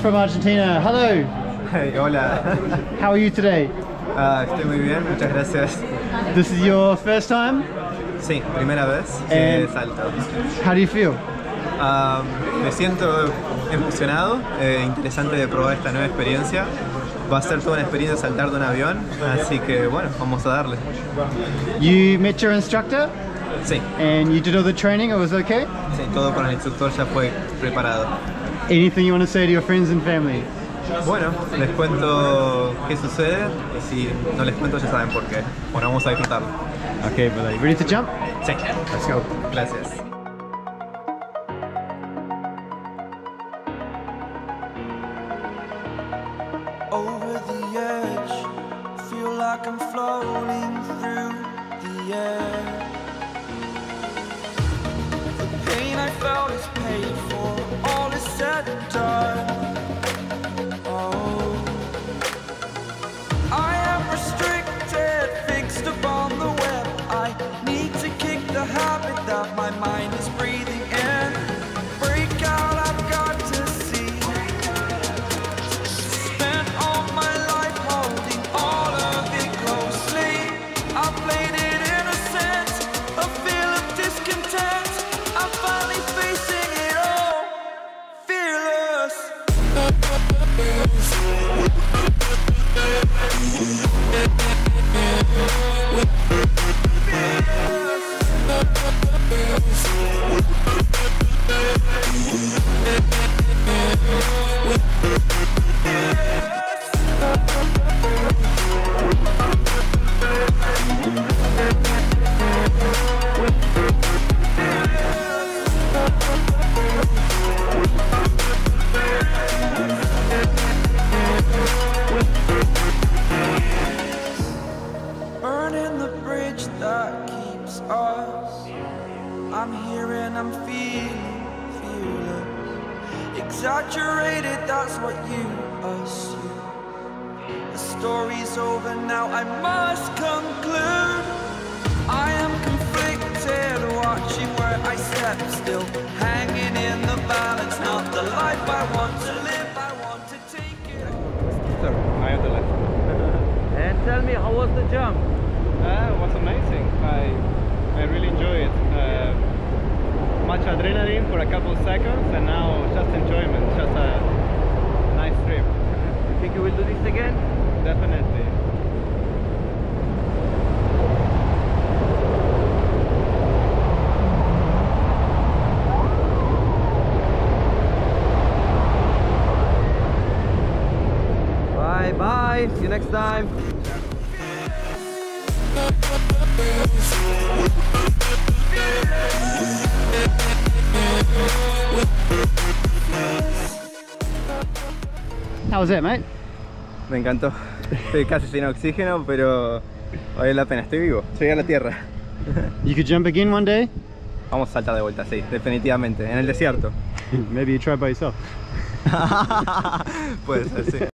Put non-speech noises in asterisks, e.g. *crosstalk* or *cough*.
from Argentina. Hello. Hey, hola. How are you today? Ah, estoy muy bien, muchas gracias. This is your first time? Sí, primera vez Eh, que salto. How do you feel? Ah, me siento emocionado, eh, interesante de probar esta nueva experiencia. Va a ser toda una experiencia saltar de un avión, así que bueno, vamos a darle. You met your instructor Sí, and you did all the training. It was okay. sí, todo con el instructor ya fue preparado. Anything you want to say to your friends and family? Bueno, les cuento qué sucede y si no les cuento ya saben por qué. Bueno, vamos a disfrutarlo. Okay, brother. Ready to jump? Sí, Let's go. gracias. over the edge. Feel like I'm floating through the air. The pain I felt is love. Burning the bridge that keeps us. I'm here and I'm feeling fearless. Exaggerated, that's what you assume. The story's over now, I must conclude. I am conflicted, watching where I step still. Hanging in the balance, not the life I want to live. I want to take it. Sir, I have the left. And tell me, how was the jump? Uh, it was amazing. I I really enjoy it. Uh, much adrenaline for a couple seconds, and now just enjoyment. Just a nice trip. You think you will do this again? Definitely. Bye bye. See you next time. How was it, mate? Me encantó. Estoy casi sin oxígeno, pero vale la pena. Estoy vivo. Llegué a la tierra. You could jump again one day. Vamos a saltar de vuelta, sí, definitivamente. En el desierto. *laughs* Maybe you try by yourself. *laughs* Puede ser, sí.